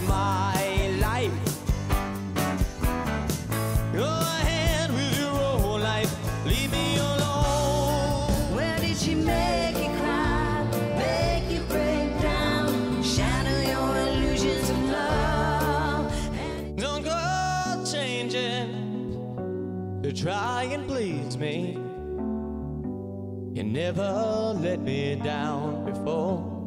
my life. Go ahead with your own life, leave me alone. Where did she make you cry, make you break down, shatter your illusions of love? Don't go changing try and please me. You never let me down before.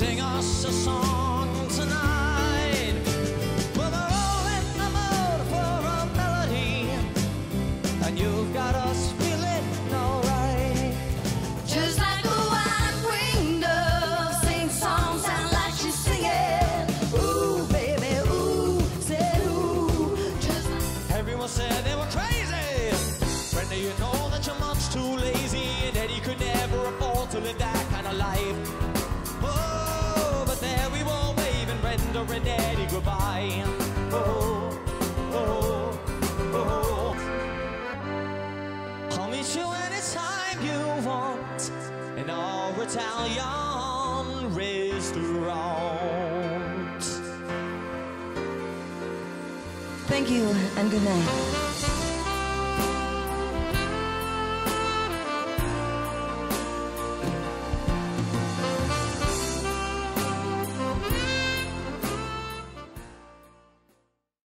sing us a song tonight. Well, they're all in the mood for a melody, and you've got us. a Renetti goodbye. Oh, oh, oh. oh. Call me to any time you want in our Italian restaurant. Thank you and good night.